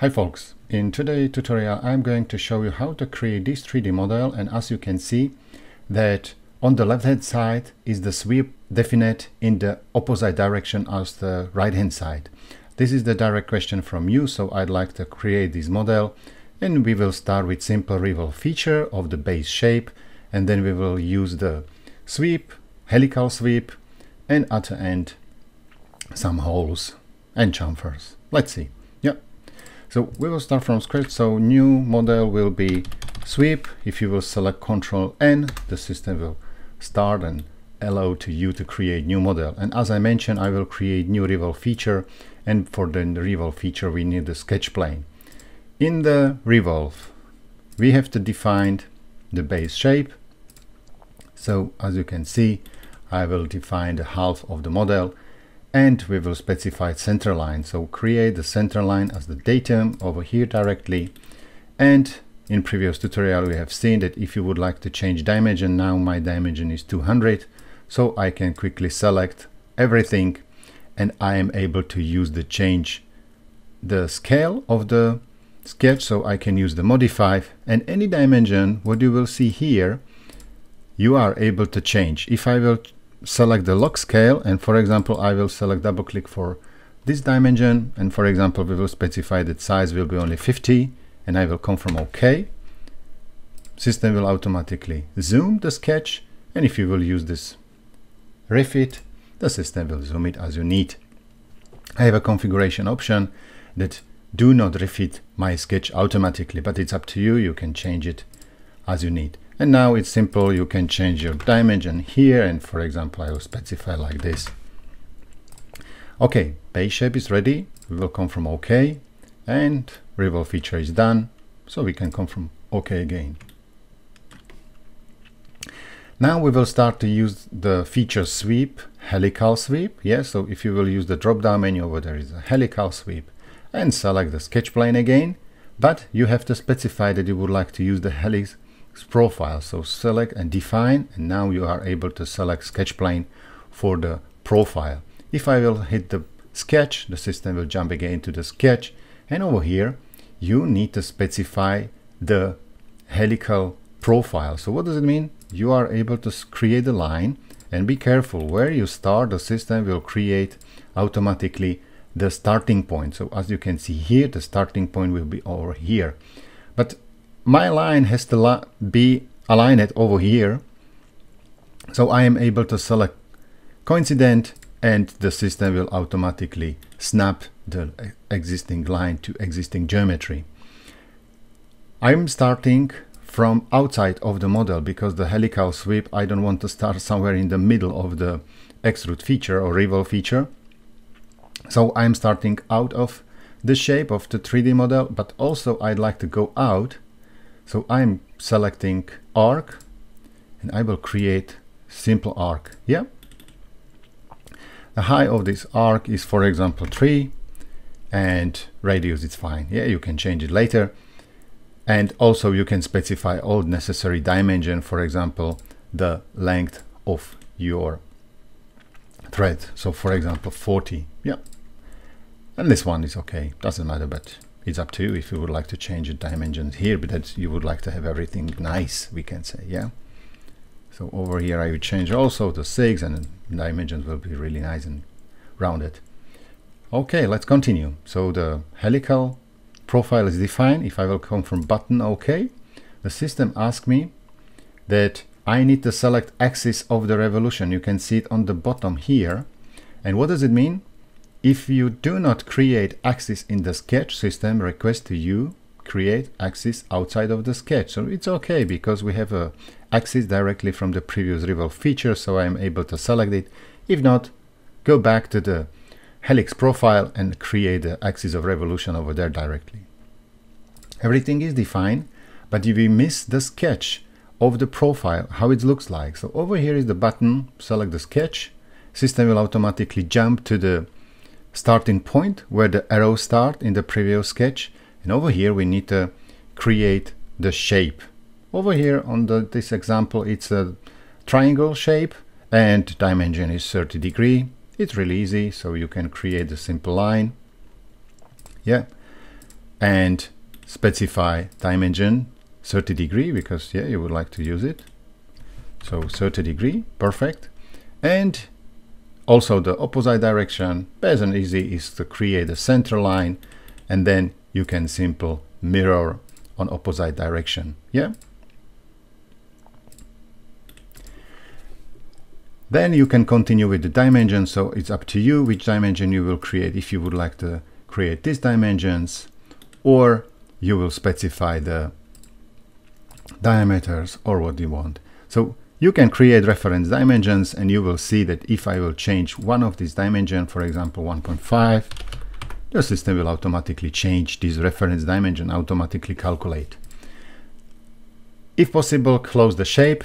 Hi folks, in today's tutorial I'm going to show you how to create this 3D model and as you can see that on the left hand side is the sweep definite in the opposite direction as the right hand side. This is the direct question from you so I'd like to create this model and we will start with simple revolve feature of the base shape and then we will use the sweep, helical sweep and at the end some holes and chamfers. Let's see. So we will start from scratch. So new model will be sweep. If you will select Control N, the system will start and allow to you to create new model. And as I mentioned, I will create new revolve feature. And for the revolve feature, we need the sketch plane. In the revolve, we have to define the base shape. So as you can see, I will define the half of the model and we will specify center line. So create the center line as the datum over here directly. And in previous tutorial, we have seen that if you would like to change dimension, now my dimension is 200. So I can quickly select everything and I am able to use the change the scale of the sketch. So I can use the modify and any dimension, what you will see here, you are able to change. If I will select the lock scale and for example I will select double click for this dimension and for example we will specify that size will be only 50 and I will confirm OK. System will automatically zoom the sketch and if you will use this refit the system will zoom it as you need. I have a configuration option that do not refit my sketch automatically but it's up to you. You can change it as you need and now it's simple, you can change your dimension here. And for example I will specify like this. Okay, base shape is ready, we will come from OK. And revolve feature is done, so we can come from OK again. Now we will start to use the feature sweep, helical sweep. Yeah, so if you will use the drop down menu over there is a helical sweep. And select the sketch plane again, but you have to specify that you would like to use the helix profile. So select and define, and now you are able to select sketch plane for the profile. If I will hit the sketch, the system will jump again to the sketch. And over here, you need to specify the helical profile. So what does it mean? You are able to create a line and be careful where you start, the system will create automatically the starting point. So as you can see here, the starting point will be over here. My line has to be aligned over here so I am able to select coincident and the system will automatically snap the existing line to existing geometry. I'm starting from outside of the model because the helical sweep I don't want to start somewhere in the middle of the extrude feature or revolve feature. So I'm starting out of the shape of the 3D model but also I'd like to go out so I'm selecting arc and I will create simple arc. Yeah. The height of this arc is for example 3 and radius is fine. Yeah, you can change it later. And also you can specify all necessary dimension, for example, the length of your thread. So for example, 40. Yeah. And this one is okay. Doesn't matter, but it's up to you if you would like to change the dimensions here, but that you would like to have everything nice, we can say, yeah. So over here I would change also to 6 and the dimensions will be really nice and rounded. Okay, let's continue. So the helical profile is defined. If I will come from button OK, the system asks me that I need to select axis of the revolution. You can see it on the bottom here. And what does it mean? If you do not create axis in the sketch system, request to you create axis outside of the sketch. So it's okay because we have uh, a axis directly from the previous revolve feature, so I'm able to select it. If not, go back to the helix profile and create the axis of revolution over there directly. Everything is defined, but if we miss the sketch of the profile, how it looks like. So over here is the button, select the sketch, system will automatically jump to the starting point where the arrows start in the previous sketch. And over here we need to create the shape. Over here on the, this example it's a triangle shape and dimension is 30 degree. It's really easy so you can create a simple line. Yeah. and specify dimension 30 degree because yeah you would like to use it so 30 degree perfect and also the opposite direction best and easy is to create a center line and then you can simple mirror on opposite direction. Yeah? Then you can continue with the dimension so it's up to you which dimension you will create. If you would like to create these dimensions or you will specify the diameters or what you want. So you can create reference dimensions and you will see that if I will change one of these dimensions, for example 1.5, the system will automatically change this reference dimension, automatically calculate. If possible, close the shape.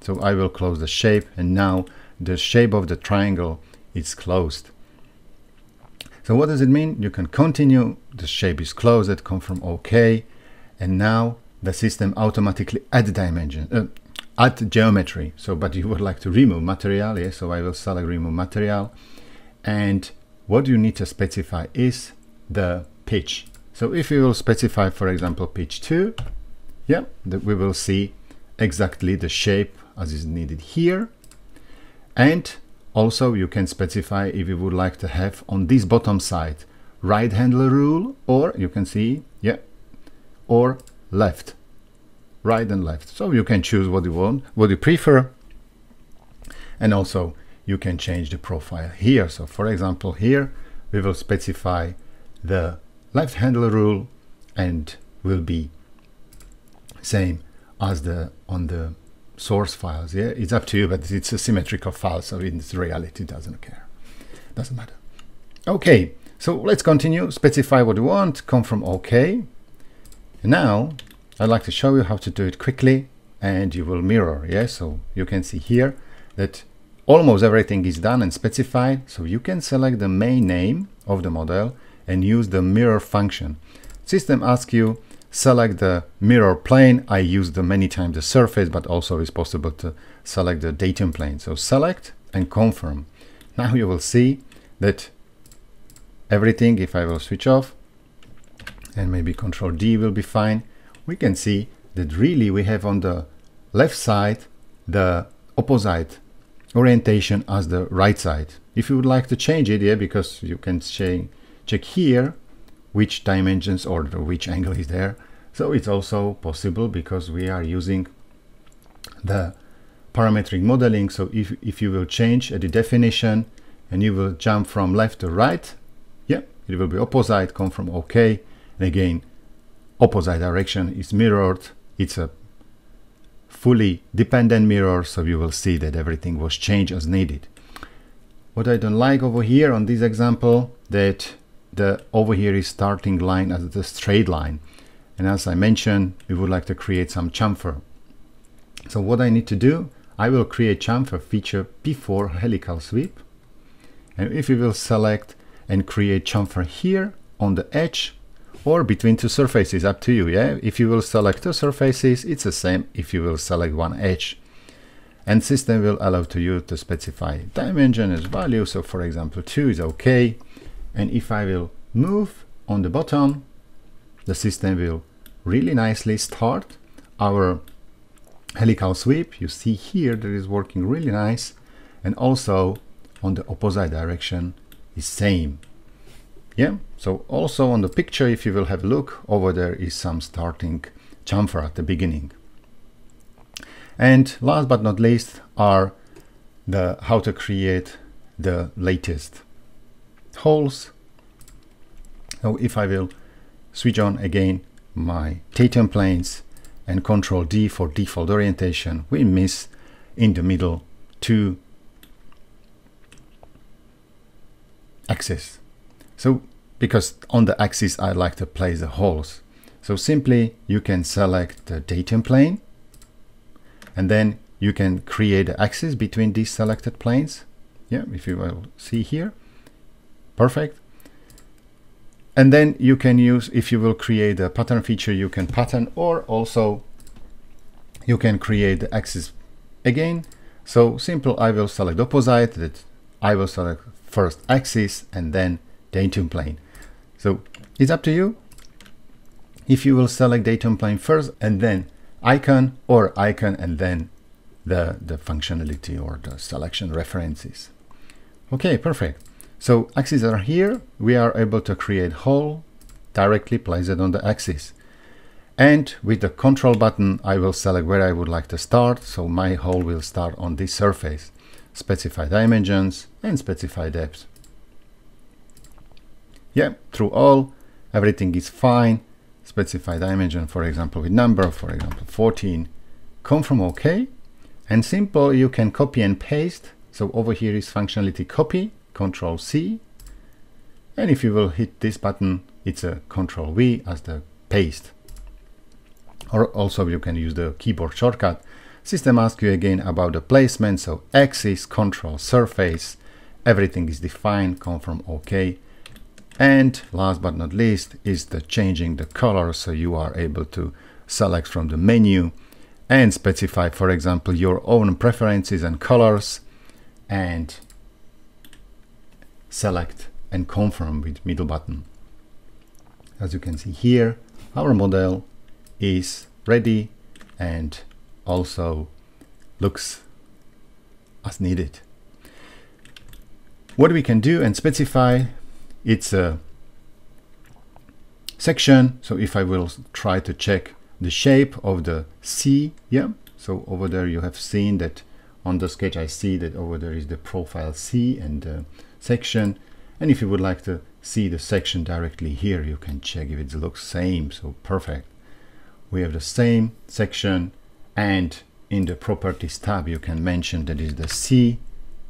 So I will close the shape and now the shape of the triangle is closed. So what does it mean? You can continue, the shape is closed, confirm OK, and now the system automatically add dimension, uh, add geometry. So, but you would like to remove material, so I will select remove material. And what you need to specify is the pitch. So if you will specify, for example, pitch 2, yeah, that we will see exactly the shape as is needed here. And also, you can specify if you would like to have on this bottom side right handle rule, or you can see, yeah, or left, right and left. So you can choose what you want, what you prefer. And also you can change the profile here. So for example, here we will specify the left handle rule and will be same as the on the source files. Yeah, it's up to you, but it's a symmetrical file, so in this reality, it doesn't care. Doesn't matter. Okay, so let's continue. Specify what you want. Come from OK. Now I'd like to show you how to do it quickly, and you will mirror. Yeah, so you can see here that almost everything is done and specified. So you can select the main name of the model and use the mirror function. System asks you select the mirror plane. I used the many times the surface, but also it's possible to select the datum plane. So select and confirm. Now you will see that everything, if I will switch off, and maybe Control D will be fine, we can see that really we have on the left side the opposite orientation as the right side. If you would like to change it, yeah, because you can check here which dimensions or which angle is there. So it's also possible because we are using the parametric modeling. So if, if you will change the definition and you will jump from left to right, yeah, it will be opposite, come from OK. And again, opposite direction is mirrored. It's a fully dependent mirror, so you will see that everything was changed as needed. What I don't like over here on this example, that the over here is starting line as the straight line. And as I mentioned, we would like to create some chamfer. So what I need to do, I will create chamfer feature before helical sweep. And if we will select and create chamfer here on the edge or between two surfaces, up to you, yeah? If you will select two surfaces, it's the same if you will select one edge. And system will allow to you to specify dimension as value. So for example, 2 is okay. And if I will move on the bottom, the system will really nicely start our helical sweep. You see here that is working really nice. And also on the opposite direction is same. Yeah, so also on the picture, if you will have a look, over there is some starting chamfer at the beginning. And last but not least are the how to create the latest holes. So if I will switch on again my datum planes and control D for default orientation, we miss in the middle two axis. So because on the axis I like to place the holes. So simply you can select the datum plane and then you can create the axis between these selected planes. Yeah, if you will see here. Perfect. And then you can use, if you will create a pattern feature, you can pattern or also you can create the axis again. So simple, I will select opposite, that I will select first axis and then datum plane. So it's up to you. if you will select datum plane first and then icon or icon and then the, the functionality or the selection references. Okay, perfect. So axes are here. We are able to create hole, directly place it on the axis. And with the control button, I will select where I would like to start. So my hole will start on this surface. Specify dimensions and specify depth. Yeah, through all, everything is fine. Specify dimension, for example, with number, for example, 14. Confirm OK. And simple, you can copy and paste. So over here is functionality copy, Control C. And if you will hit this button, it's a Control V as the paste. Or also you can use the keyboard shortcut. System asks you again about the placement, so axis, control, surface, everything is defined, confirm OK. And last but not least is the changing the color, so you are able to select from the menu and specify, for example, your own preferences and colors and select and confirm with middle button. As you can see here, our model is ready and also looks as needed. What we can do and specify, it's a section. So if I will try to check the shape of the C, yeah. So over there you have seen that on the sketch I see that over there is the profile C and the section. And if you would like to see the section directly here, you can check if it looks same. So perfect we have the same section and in the properties tab you can mention that is the C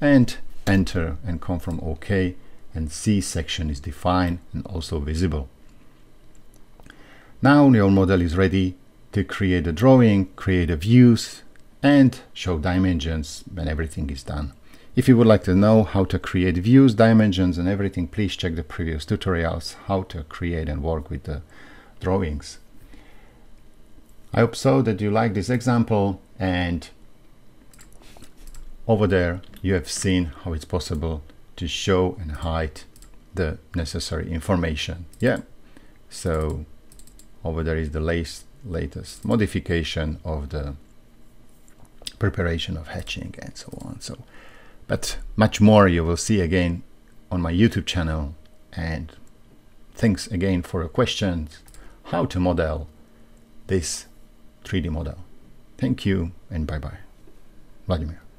and enter and confirm OK and C section is defined and also visible. Now your model is ready to create a drawing, create a views and show dimensions when everything is done. If you would like to know how to create views, dimensions and everything, please check the previous tutorials how to create and work with the drawings. I hope so that you like this example and over there you have seen how it's possible to show and hide the necessary information. Yeah, so over there is the latest, latest modification of the preparation of hatching and so on. So, but much more you will see again on my YouTube channel and thanks again for your questions, how to model this 3D model. Thank you and bye-bye. Vladimir.